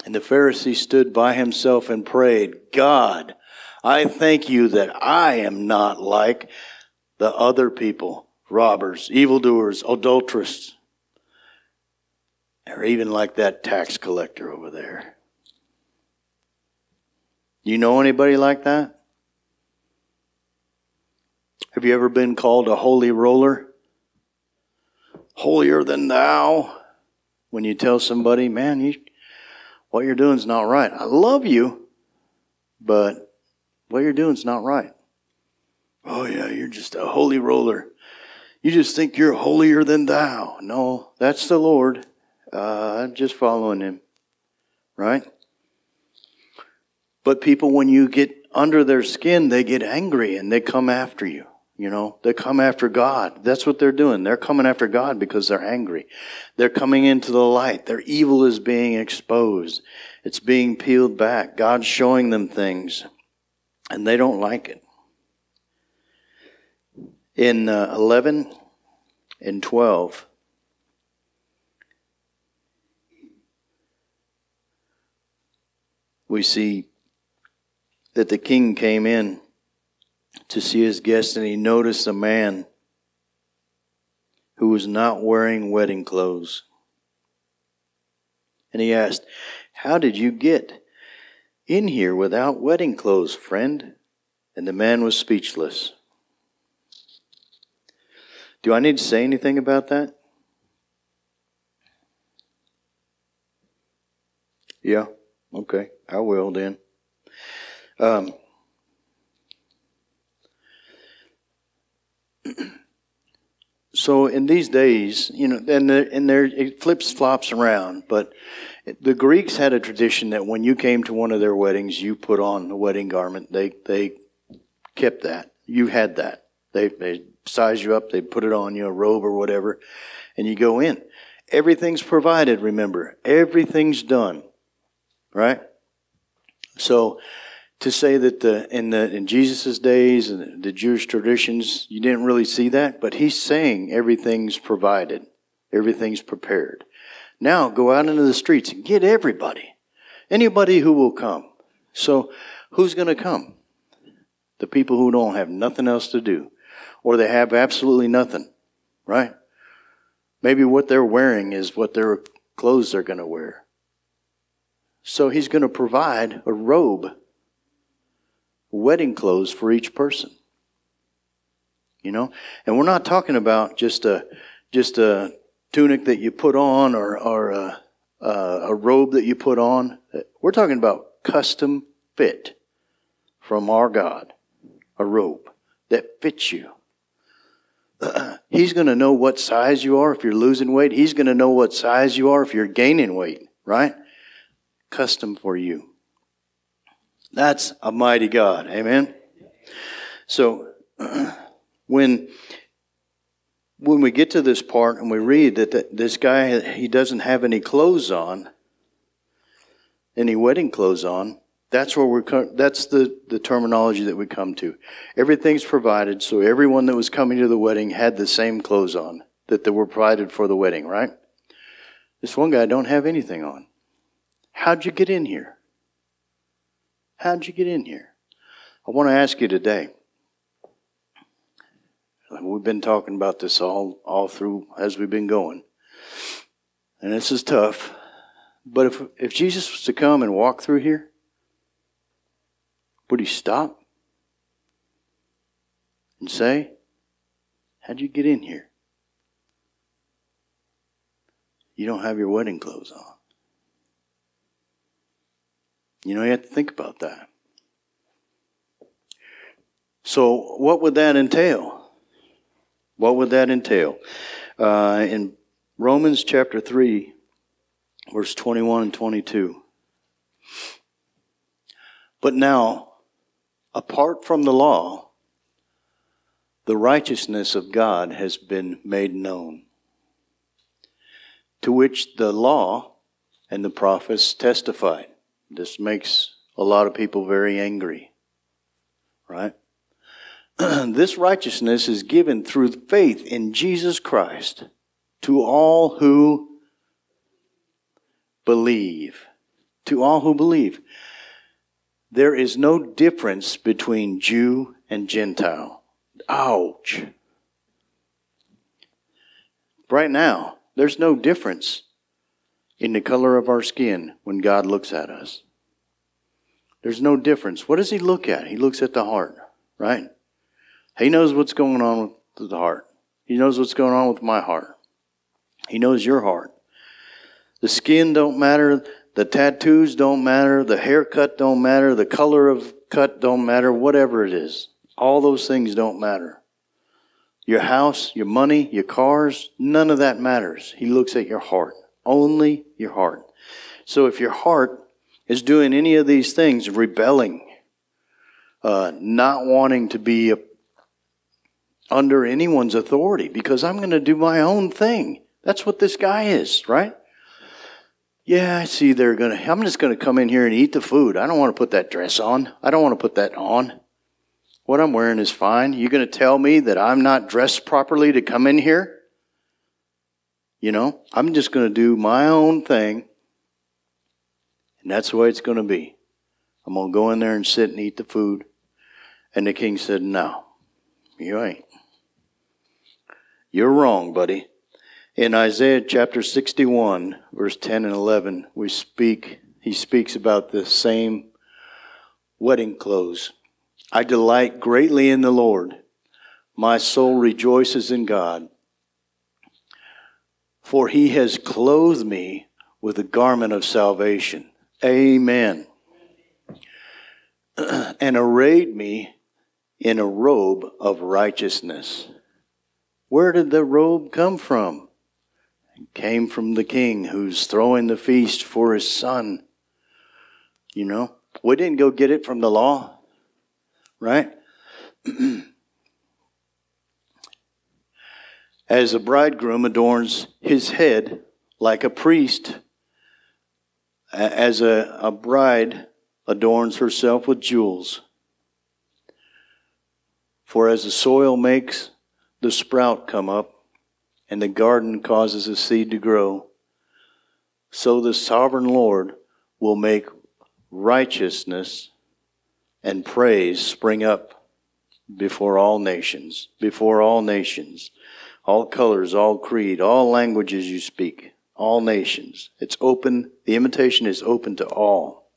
And the Pharisee stood by himself and prayed, God, I thank you that I am not like the other people robbers, evildoers, adulterers, or even like that tax collector over there. You know anybody like that? Have you ever been called a holy roller? Holier than thou? When you tell somebody, man, you, what you're doing is not right. I love you, but what you're doing is not right. Oh, yeah, you're just a holy roller. You just think you're holier than thou. No, that's the Lord. Uh, I'm just following him. Right? But people, when you get under their skin, they get angry and they come after you. You know, they come after God. That's what they're doing. They're coming after God because they're angry. They're coming into the light. Their evil is being exposed. It's being peeled back. God's showing them things and they don't like it. In uh, 11 and 12, we see that the king came in to see his guest and he noticed a man who was not wearing wedding clothes. And he asked, How did you get in here without wedding clothes, friend. And the man was speechless. Do I need to say anything about that? Yeah, okay, I will then. Um, so in these days, you know, and there, and there it flips flops around, but the Greeks had a tradition that when you came to one of their weddings, you put on the wedding garment. They they kept that. You had that. They they size you up. They put it on you, a robe or whatever, and you go in. Everything's provided. Remember, everything's done. Right? So to say that the, in the in Jesus' days and the Jewish traditions, you didn't really see that, but he's saying everything's provided, everything's prepared. Now go out into the streets and get everybody, anybody who will come. So who's going to come? The people who don't have nothing else to do, or they have absolutely nothing, right? Maybe what they're wearing is what their clothes they're going to wear. So he's going to provide a robe, wedding clothes for each person. You know, and we're not talking about just a just a tunic that you put on or or a, a, a robe that you put on. We're talking about custom fit from our God, a robe that fits you. he's going to know what size you are if you're losing weight. He's going to know what size you are if you're gaining weight, right? Custom for you. That's a mighty God. Amen. So when when we get to this part and we read that this guy he doesn't have any clothes on, any wedding clothes on, that's where we're. That's the the terminology that we come to. Everything's provided, so everyone that was coming to the wedding had the same clothes on that they were provided for the wedding. Right? This one guy don't have anything on. How'd you get in here? How'd you get in here? I want to ask you today. We've been talking about this all all through as we've been going, and this is tough. But if if Jesus was to come and walk through here would he stop and say, How'd you get in here? You don't have your wedding clothes on. You know, you have to think about that. So, what would that entail? What would that entail? Uh, in Romans chapter 3, verse 21 and 22. But now, apart from the law, the righteousness of God has been made known, to which the law and the prophets testified. This makes a lot of people very angry, right? this righteousness is given through faith in Jesus Christ to all who believe. To all who believe. There is no difference between Jew and Gentile. Ouch. Right now, there's no difference in the color of our skin when God looks at us. There's no difference. What does He look at? He looks at the heart, right? He knows what's going on with the heart. He knows what's going on with my heart. He knows your heart. The skin don't matter. The tattoos don't matter, the haircut don't matter, the color of cut don't matter, whatever it is. All those things don't matter. Your house, your money, your cars, none of that matters. He looks at your heart, only your heart. So if your heart is doing any of these things, rebelling, uh, not wanting to be a, under anyone's authority because I'm going to do my own thing. That's what this guy is, right? Yeah, I see they're going to, I'm just going to come in here and eat the food. I don't want to put that dress on. I don't want to put that on. What I'm wearing is fine. You're going to tell me that I'm not dressed properly to come in here? You know, I'm just going to do my own thing. And that's the way it's going to be. I'm going to go in there and sit and eat the food. And the king said, No, you ain't. You're wrong, buddy. In Isaiah chapter 61, verse 10 and 11, we speak, he speaks about the same wedding clothes. I delight greatly in the Lord. My soul rejoices in God. For he has clothed me with a garment of salvation. Amen. and arrayed me in a robe of righteousness. Where did the robe come from? It came from the king who's throwing the feast for his son. You know, we didn't go get it from the law, right? As a bridegroom adorns his head like a priest, as a, a bride adorns herself with jewels. For as the soil makes the sprout come up, and the garden causes the seed to grow, so the sovereign Lord will make righteousness and praise spring up before all nations, before all nations, all colors, all creed, all languages you speak, all nations. It's open, the invitation is open to all.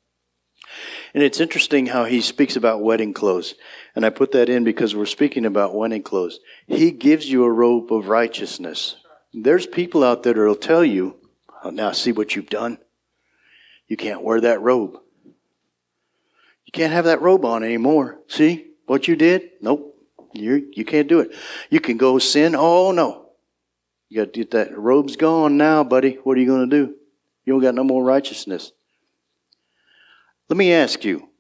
And it's interesting how he speaks about wedding clothes. And I put that in because we're speaking about wedding clothes. He gives you a robe of righteousness. There's people out there that'll tell you, oh, now see what you've done. You can't wear that robe. You can't have that robe on anymore. See what you did? Nope. You you can't do it. You can go sin. Oh no. You got to get that robe's gone now, buddy. What are you going to do? You don't got no more righteousness. Let me ask you,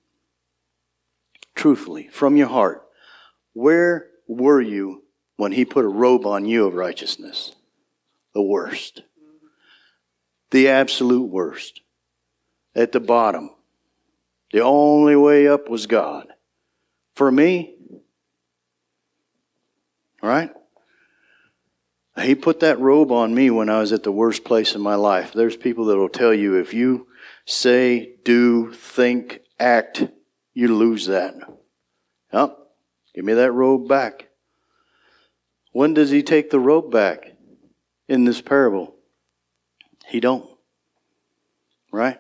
truthfully, from your heart, where were you when he put a robe on you of righteousness? The worst. The absolute worst. At the bottom. The only way up was God. For me, right? He put that robe on me when I was at the worst place in my life. There's people that will tell you if you say, do, think, act, you lose that. Yep. Give me that robe back. When does he take the robe back in this parable? He don't. Right?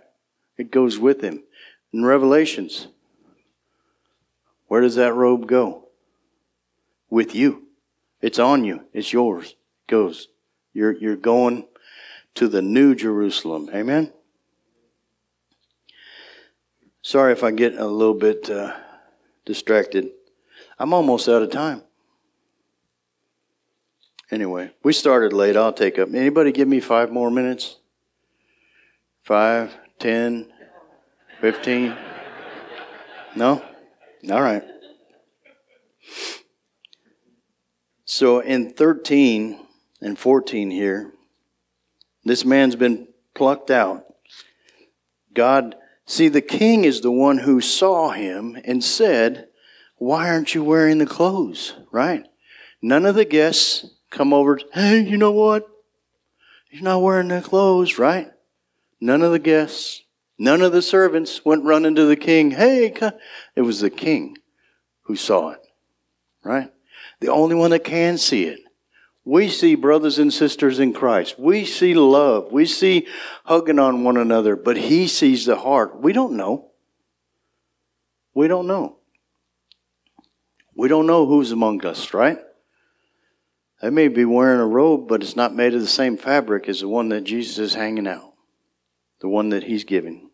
It goes with him. In Revelations, where does that robe go? With you. It's on you. It's yours. It goes. You're, you're going to the new Jerusalem. Amen? Sorry if I get a little bit uh, distracted. I'm almost out of time. Anyway, we started late. I'll take up. Anybody give me five more minutes? Five, ten, fifteen? No? All right. So in 13 and 14 here, this man's been plucked out. God See, the king is the one who saw him and said, Why aren't you wearing the clothes? Right? None of the guests come over, Hey, you know what? He's not wearing the clothes, right? None of the guests, none of the servants went running to the king, Hey, it was the king who saw it, right? The only one that can see it we see brothers and sisters in Christ. We see love. We see hugging on one another, but He sees the heart. We don't know. We don't know. We don't know who's among us, right? They may be wearing a robe, but it's not made of the same fabric as the one that Jesus is hanging out, the one that He's giving.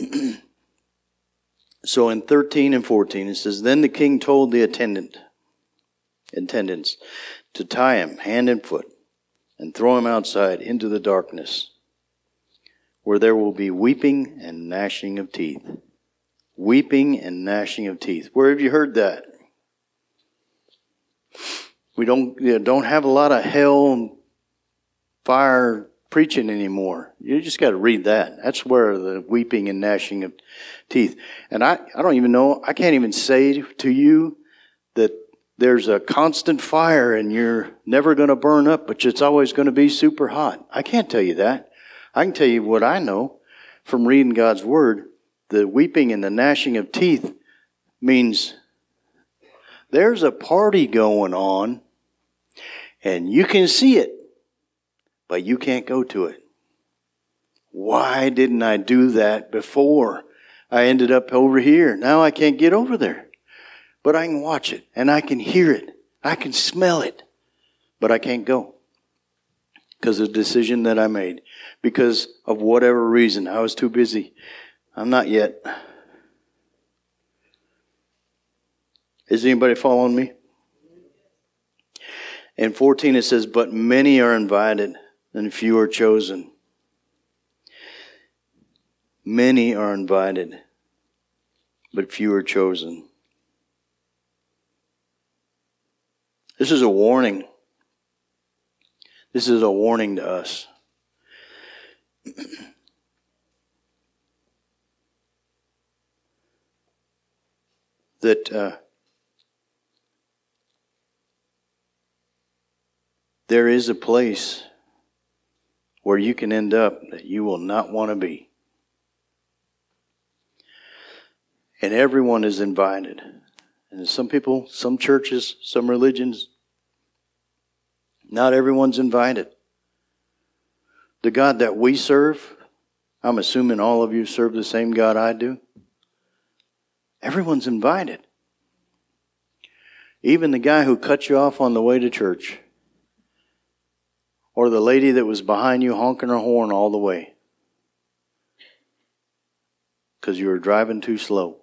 so in 13 and 14, it says, Then the king told the attendant, attendants to tie him hand and foot and throw him outside into the darkness, where there will be weeping and gnashing of teeth. Weeping and gnashing of teeth. Where have you heard that? We don't you know, don't have a lot of hell and fire preaching anymore. You just got to read that. That's where the weeping and gnashing of teeth. And I, I don't even know, I can't even say to you that there's a constant fire and you're never going to burn up, but it's always going to be super hot. I can't tell you that. I can tell you what I know from reading God's Word. The weeping and the gnashing of teeth means there's a party going on and you can see it, but you can't go to it. Why didn't I do that before? I ended up over here. Now I can't get over there but I can watch it and I can hear it. I can smell it, but I can't go because of the decision that I made. Because of whatever reason, I was too busy. I'm not yet. Is anybody following me? In 14 it says, But many are invited, and few are chosen. Many are invited, but few are chosen. This is a warning. This is a warning to us. that uh, there is a place where you can end up that you will not want to be. And everyone is invited. And some people, some churches, some religions, not everyone's invited. The God that we serve, I'm assuming all of you serve the same God I do. Everyone's invited. Even the guy who cut you off on the way to church, or the lady that was behind you honking her horn all the way because you were driving too slow.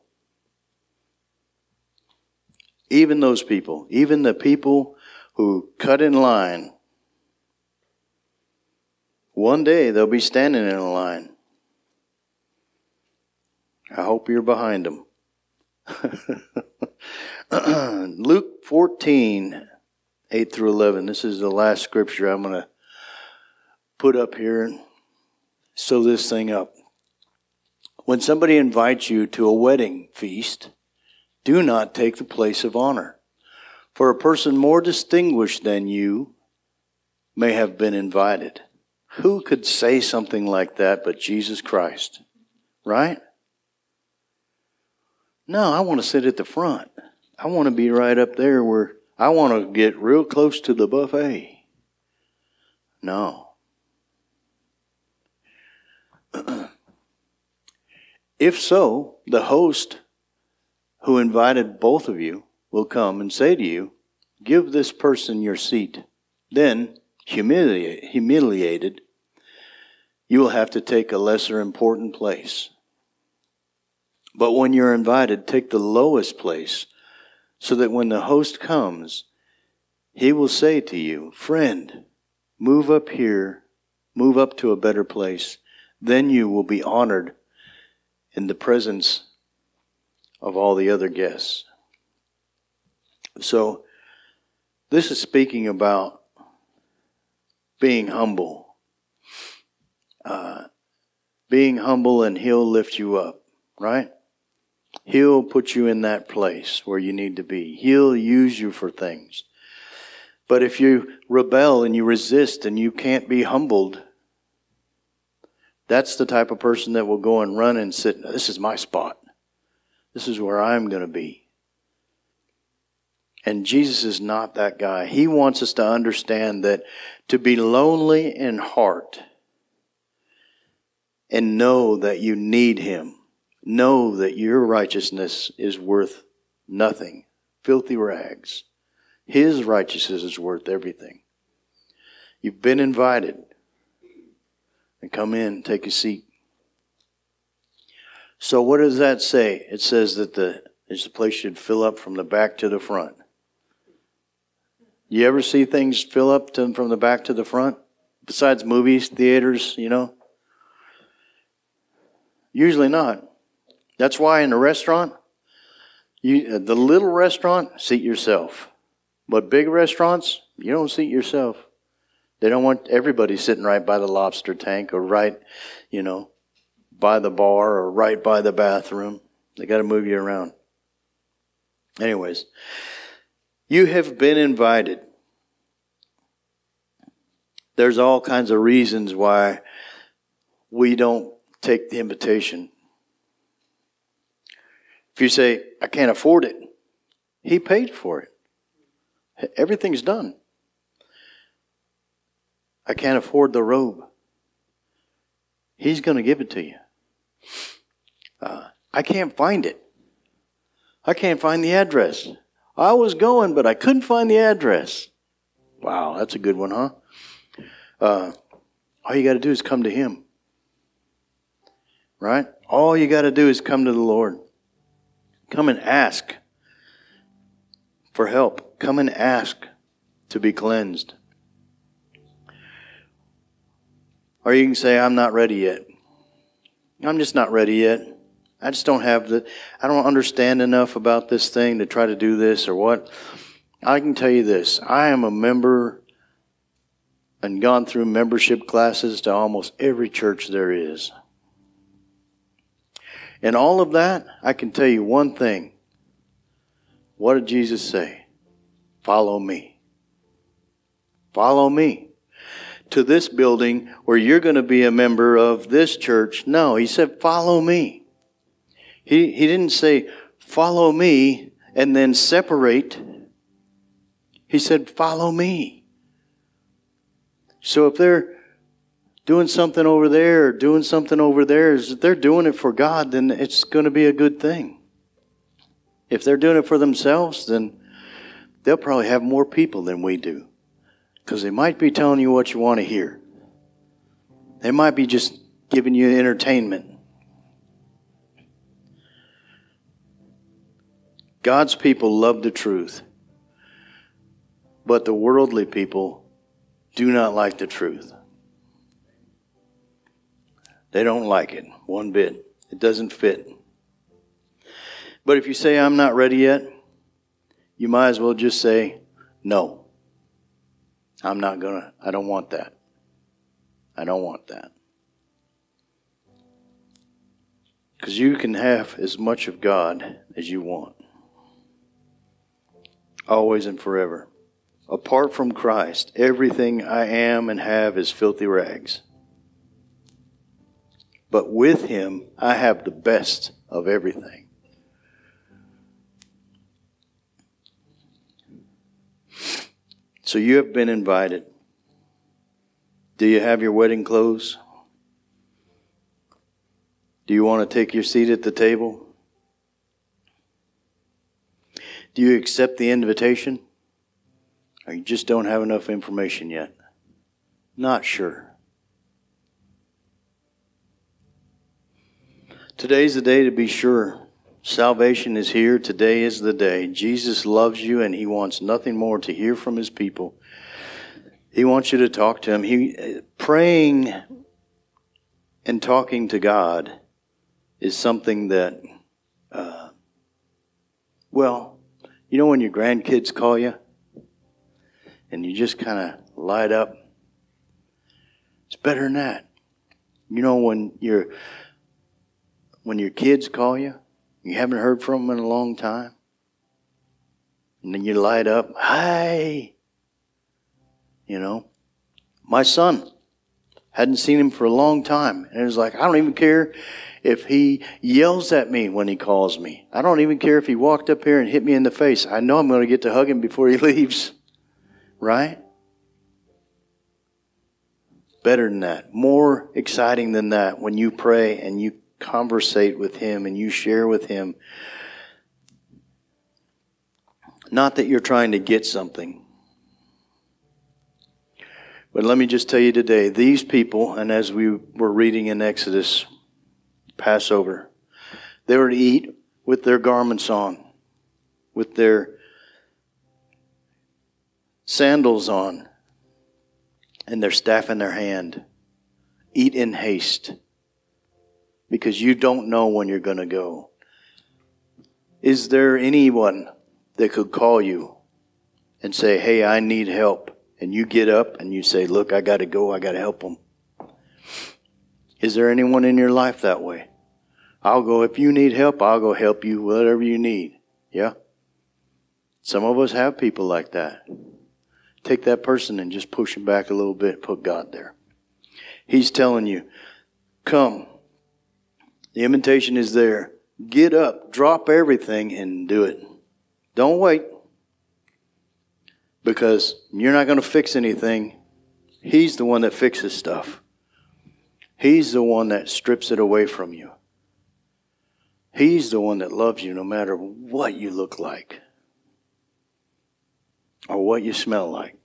Even those people, even the people who cut in line, one day they'll be standing in a line. I hope you're behind them. Luke 14, 8 through 11. This is the last scripture I'm going to put up here and sew this thing up. When somebody invites you to a wedding feast, do not take the place of honor. For a person more distinguished than you may have been invited. Who could say something like that but Jesus Christ? Right? No, I want to sit at the front. I want to be right up there where I want to get real close to the buffet. No. if so, the host who invited both of you will come and say to you, Give this person your seat. Then, humiliate, humiliated, you will have to take a lesser important place. But when you're invited, take the lowest place, so that when the host comes, he will say to you, Friend, move up here, move up to a better place. Then you will be honored in the presence of all the other guests. So, this is speaking about being humble. Uh, being humble, and He'll lift you up, right? He'll put you in that place where you need to be. He'll use you for things. But if you rebel and you resist and you can't be humbled, that's the type of person that will go and run and sit. This is my spot. This is where I'm going to be. And Jesus is not that guy. He wants us to understand that to be lonely in heart and know that you need Him, know that your righteousness is worth nothing, filthy rags. His righteousness is worth everything. You've been invited. And come in, and take a seat. So what does that say? It says that the is the place should fill up from the back to the front. You ever see things fill up to, from the back to the front? Besides movies, theaters, you know? Usually not. That's why in a restaurant, you, uh, the little restaurant, seat yourself. But big restaurants, you don't seat yourself. They don't want everybody sitting right by the lobster tank or right, you know, by the bar or right by the bathroom. They got to move you around. Anyways, you have been invited. There's all kinds of reasons why we don't take the invitation. If you say, I can't afford it, He paid for it. Everything's done. I can't afford the robe. He's going to give it to you. Uh, I can't find it. I can't find the address. I was going, but I couldn't find the address. Wow, that's a good one, huh? Uh, all you got to do is come to Him. Right? All you got to do is come to the Lord. Come and ask for help. Come and ask to be cleansed. Or you can say, I'm not ready yet. I'm just not ready yet. I just don't have the, I don't understand enough about this thing to try to do this or what. I can tell you this I am a member and gone through membership classes to almost every church there is. And all of that, I can tell you one thing What did Jesus say? Follow me. Follow me to this building where you're going to be a member of this church. No, he said, follow me. He, he didn't say, follow me and then separate. He said, follow me. So if they're doing something over there or doing something over there, if they're doing it for God, then it's going to be a good thing. If they're doing it for themselves, then they'll probably have more people than we do because they might be telling you what you want to hear. They might be just giving you entertainment. God's people love the truth, but the worldly people do not like the truth. They don't like it one bit. It doesn't fit. But if you say, I'm not ready yet, you might as well just say, no. I'm not going to, I don't want that. I don't want that. Because you can have as much of God as you want. Always and forever. Apart from Christ, everything I am and have is filthy rags. But with Him, I have the best of everything. So you have been invited. Do you have your wedding clothes? Do you want to take your seat at the table? Do you accept the invitation? Or you just don't have enough information yet? Not sure. Today's the day to be sure. Salvation is here. Today is the day. Jesus loves you and he wants nothing more to hear from his people. He wants you to talk to him. He praying and talking to God is something that uh, well, you know when your grandkids call you and you just kind of light up? It's better than that. You know when your when your kids call you you haven't heard from them in a long time. And then you light up, hi. You know, my son hadn't seen him for a long time. And it was like, I don't even care if he yells at me when he calls me. I don't even care if he walked up here and hit me in the face. I know I'm going to get to hug him before he leaves. Right? Better than that. More exciting than that when you pray and you conversate with Him and you share with Him. Not that you're trying to get something. But let me just tell you today, these people, and as we were reading in Exodus, Passover, they were to eat with their garments on, with their sandals on, and their staff in their hand. Eat in haste because you don't know when you're going to go. Is there anyone that could call you and say, Hey, I need help? And you get up and you say, Look, I got to go. I got to help them. Is there anyone in your life that way? I'll go. If you need help, I'll go help you, whatever you need. Yeah? Some of us have people like that. Take that person and just push him back a little bit, put God there. He's telling you, Come, the invitation is there. Get up, drop everything, and do it. Don't wait. Because you're not going to fix anything. He's the one that fixes stuff. He's the one that strips it away from you. He's the one that loves you no matter what you look like or what you smell like.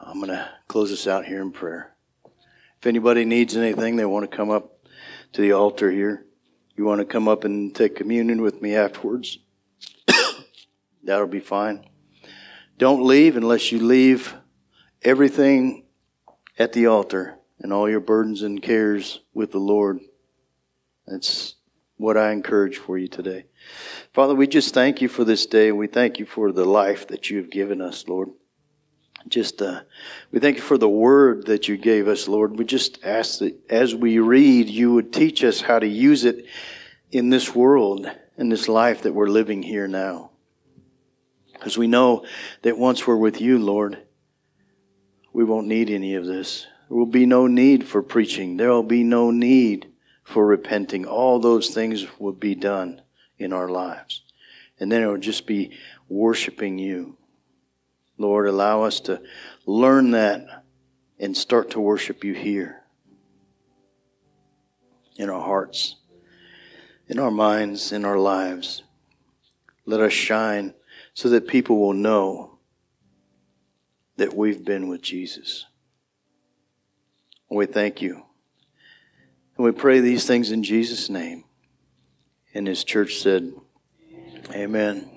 I'm going to close this out here in prayer. If anybody needs anything, they want to come up to the altar here. You want to come up and take communion with me afterwards? That'll be fine. Don't leave unless you leave everything at the altar and all your burdens and cares with the Lord. That's what I encourage for you today. Father, we just thank you for this day. We thank you for the life that you have given us, Lord just uh, we thank you for the word that you gave us, Lord. We just ask that as we read, you would teach us how to use it in this world, in this life that we're living here now. Because we know that once we're with you, Lord, we won't need any of this. There will be no need for preaching. There will be no need for repenting. All those things will be done in our lives. And then it will just be worshiping you. Lord, allow us to learn that and start to worship you here in our hearts, in our minds, in our lives. Let us shine so that people will know that we've been with Jesus. We thank you. And we pray these things in Jesus' name. And his church said, Amen.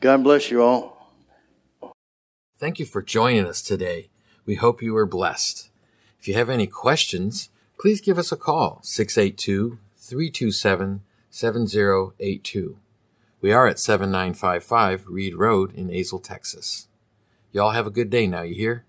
God bless you all. Thank you for joining us today. We hope you were blessed. If you have any questions, please give us a call 682 327 7082. We are at 7955 Reed Road in Azle, Texas. Y'all have a good day now, you hear?